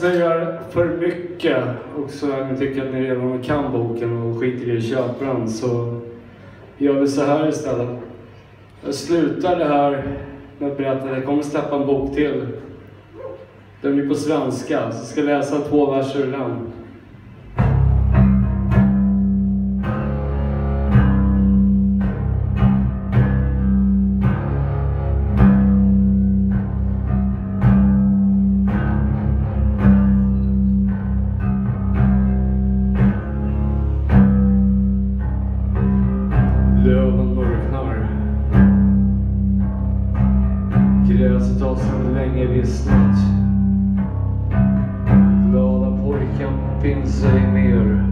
säger för mycket och så ni tycker att ni redan kan boken och skiter i att köpa den så gör vi så här istället. Jag slutar det här med att berätta att jag kommer släppa en bok till. Den blir på svenska, så jag ska läsa två verser ur den. Länge vissnat. Glada pojken finns ej mer.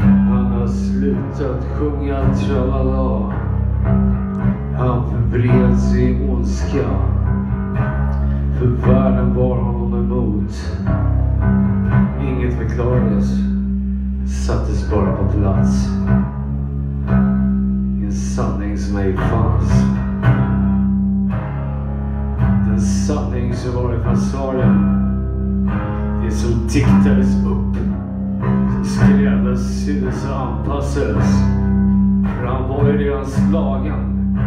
Han har slutat sjunga tralala. Han förvreds i ondska. För världen var honom emot. Inget förklarades. Sattes bara på plats. En sanning som ej fanns. Så var det fasaden. Det som diktades upp. Som skräddarsyddes och anpassades. För han var ju redan slagen.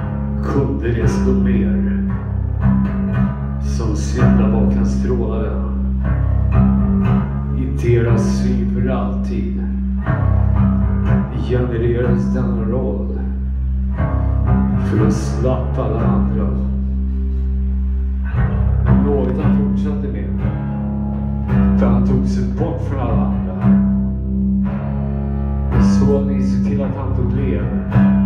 Kunde desto mer. Som syndabocken strålade. I deras syn för alltid genererades denna roll för att slappa alla andra. För sig bort från alla andra. Så ni ser till att han förblev en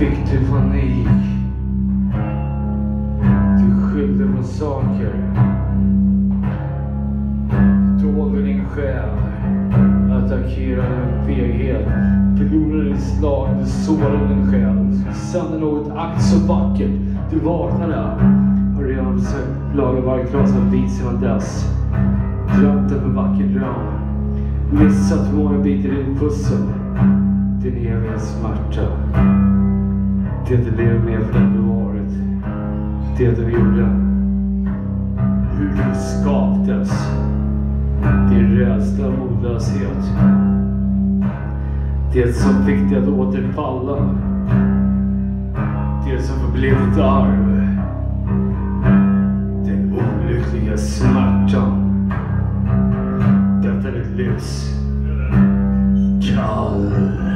fick du panik. Du skyllde på saker. Dolde din själ. Attackerade med feghet. Förlorade ditt slag. Du sårade din själ. Sände något Ack så vackert. Du vaknade. Har redan försökt laga varje glas av vin sedan dess. Drömt en för vacker dröm. Missat många bitar i din pussel. Din eviga smärta. Det du lever med för den du varit. Det du gjorde. Hur du skapades. Din rädsla och modlöshet. Det som fick dig att återfalla. Det som förblev ditt arv. Den olyckliga smärtan. Detta är ditt livs kall.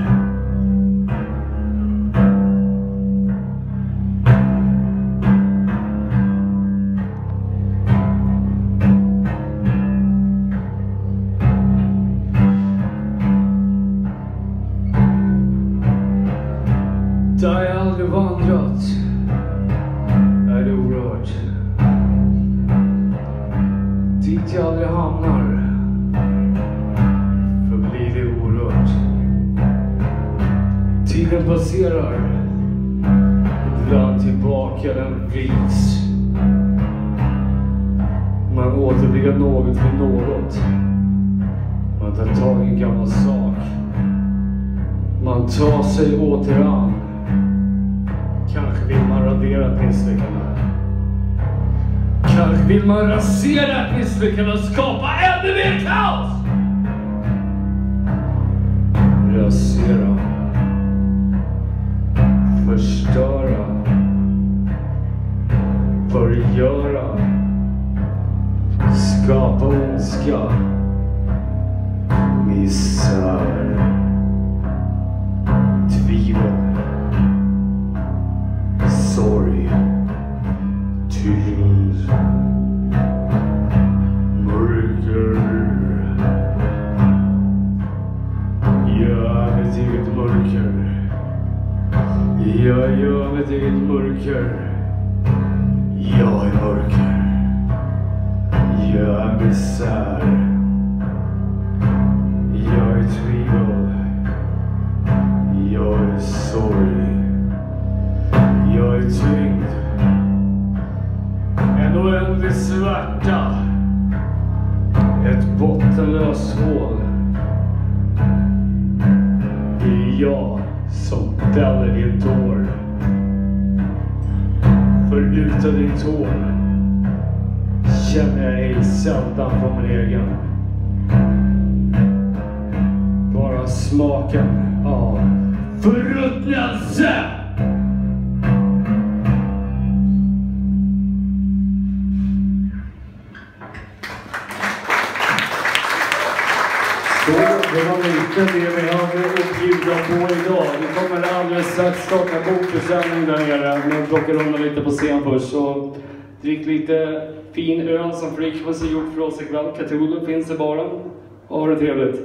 Hamnar förblir det orört. Tiden passerar, ibland tillbaka den vrids. Man återblir något för något. Man tar tag i en gammal sak. Man tar sig åter an. Kanske vill man radera ett. Kanske vill man rasera ett misslyckande och skapa ännu mer kaos! Rasera. Förstöra. Förgöra. Skapa ondska. Misär. Tvivel. Jag gör mitt eget mörker. Jag är mörker. Jag är misär. Jag är tvivel. Jag Jag är sorg. Jag är tyngd. En oändlig svärta. Ett bottenlöst hål. Det är jag som fäller din tår. För utan din tår känner jag ej sällan på min egen. Bara smaken av förruttnelse! Så, det var lite det vi hade att bjuda på idag. Vi kommer alldeles strax starta bokförsäljning där nere, men plockar undan lite på scen först. Så drick lite fin öl som Freakfus har gjort för oss ikväll. Cthulhu finns i baren. Ha det trevligt.